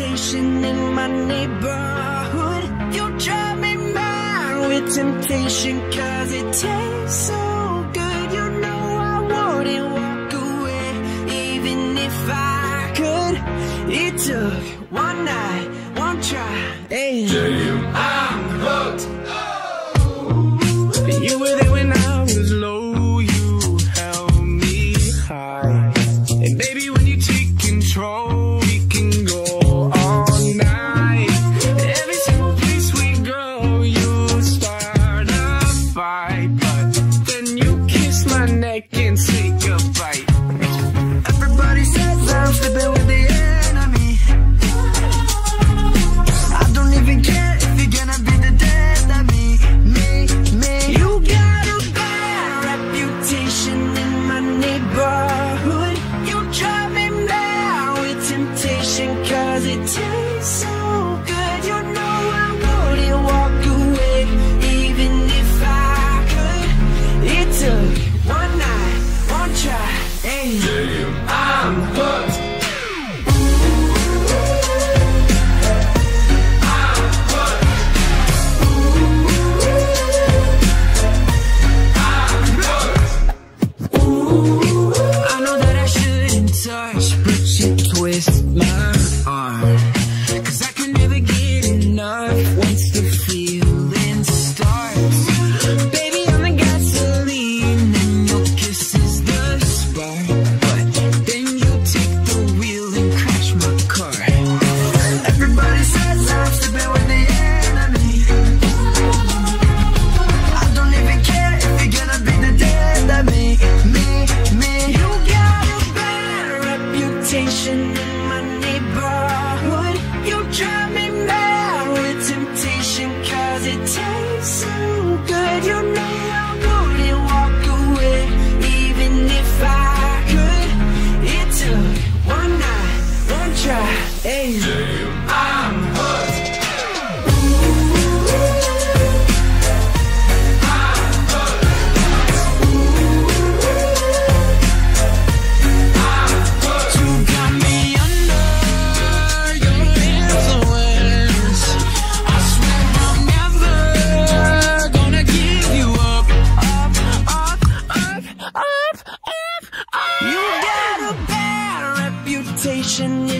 conversation in my neighborhood. You drive me mad with temptation Cause it tastes so good. You know I wouldn't walk away Even if I could. It took one night, one try hey. Damn, I'm hooked. it tastes so good. You know I wouldn't walk away Even if I could. It took one night, one try And damn, I'm hooked. Would You drive me. Imagine